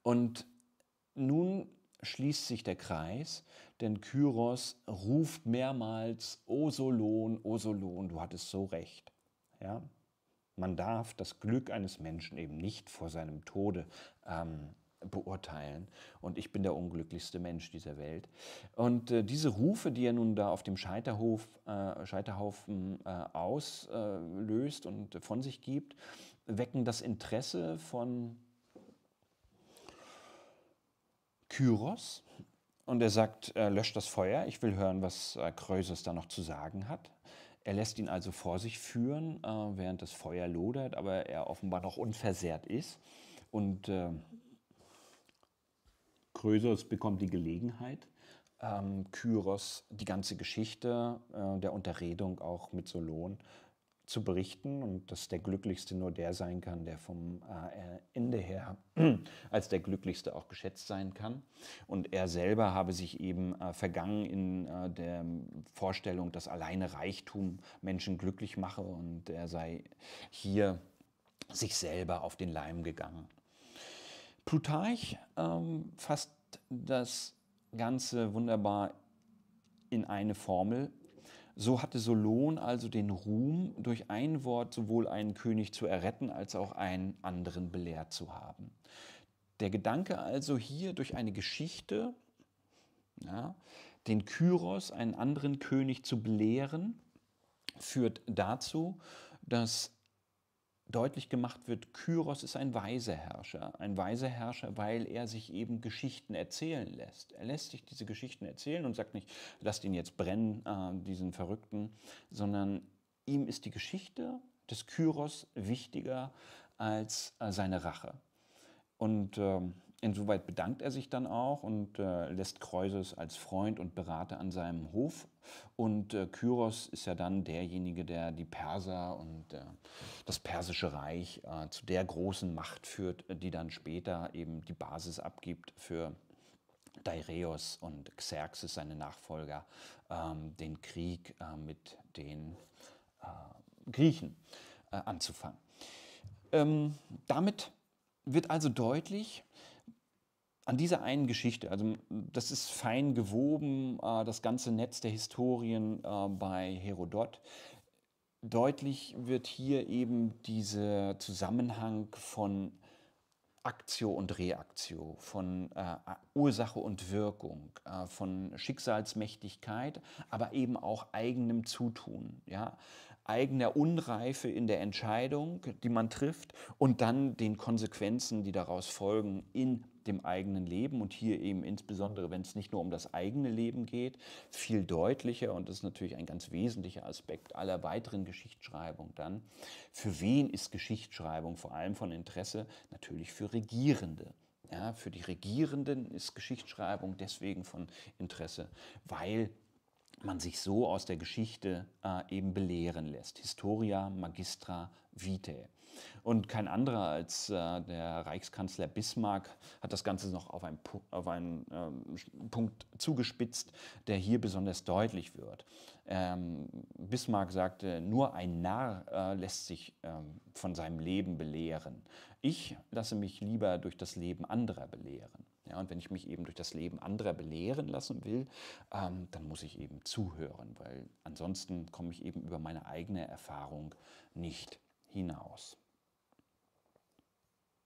Und nun schließt sich der Kreis, denn Kyros ruft mehrmals, O Solon, O Solon, du hattest so recht. Ja? Man darf das Glück eines Menschen eben nicht vor seinem Tode ähm, beurteilen. Und ich bin der unglücklichste Mensch dieser Welt. Und äh, diese Rufe, die er nun da auf dem Scheiterhof, äh, Scheiterhaufen äh, auslöst und von sich gibt, wecken das Interesse von Kyros. Und er sagt, er löscht das Feuer, ich will hören, was äh, Kreusos da noch zu sagen hat. Er lässt ihn also vor sich führen, äh, während das Feuer lodert, aber er offenbar noch unversehrt ist. Und äh, Krösus bekommt die Gelegenheit, ähm, Kyros die ganze Geschichte äh, der Unterredung auch mit Solon zu berichten und dass der Glücklichste nur der sein kann, der vom äh, Ende her als der Glücklichste auch geschätzt sein kann. Und er selber habe sich eben äh, vergangen in äh, der Vorstellung, dass alleine Reichtum Menschen glücklich mache und er sei hier sich selber auf den Leim gegangen. Plutarch ähm, fasst das Ganze wunderbar in eine Formel. So hatte Solon also den Ruhm, durch ein Wort sowohl einen König zu erretten, als auch einen anderen belehrt zu haben. Der Gedanke also hier durch eine Geschichte, ja, den Kyros, einen anderen König zu belehren, führt dazu, dass deutlich gemacht wird, Kyros ist ein weiser Herrscher. Ein weiser Herrscher, weil er sich eben Geschichten erzählen lässt. Er lässt sich diese Geschichten erzählen und sagt nicht, lasst ihn jetzt brennen, äh, diesen Verrückten, sondern ihm ist die Geschichte des Kyros wichtiger als äh, seine Rache. Und ähm, Insoweit bedankt er sich dann auch und äh, lässt Kreuses als Freund und Berater an seinem Hof. Und äh, Kyros ist ja dann derjenige, der die Perser und äh, das persische Reich äh, zu der großen Macht führt, die dann später eben die Basis abgibt für Dareios und Xerxes, seine Nachfolger, ähm, den Krieg äh, mit den äh, Griechen anzufangen. Ähm, damit wird also deutlich, an dieser einen Geschichte, also das ist fein gewoben, äh, das ganze Netz der Historien äh, bei Herodot. Deutlich wird hier eben dieser Zusammenhang von Aktio und Reaktio, von äh, Ursache und Wirkung, äh, von Schicksalsmächtigkeit, aber eben auch eigenem Zutun. Ja? Eigener Unreife in der Entscheidung, die man trifft, und dann den Konsequenzen, die daraus folgen in dem eigenen Leben und hier eben insbesondere, wenn es nicht nur um das eigene Leben geht, viel deutlicher und das ist natürlich ein ganz wesentlicher Aspekt aller weiteren Geschichtsschreibung dann. Für wen ist Geschichtsschreibung vor allem von Interesse? Natürlich für Regierende. Ja, für die Regierenden ist Geschichtsschreibung deswegen von Interesse, weil man sich so aus der Geschichte äh, eben belehren lässt. Historia magistra vitae. Und kein anderer als äh, der Reichskanzler Bismarck hat das Ganze noch auf einen, auf einen ähm, Punkt zugespitzt, der hier besonders deutlich wird. Ähm, Bismarck sagte, nur ein Narr äh, lässt sich ähm, von seinem Leben belehren. Ich lasse mich lieber durch das Leben anderer belehren. Ja, und wenn ich mich eben durch das Leben anderer belehren lassen will, ähm, dann muss ich eben zuhören, weil ansonsten komme ich eben über meine eigene Erfahrung nicht hinaus.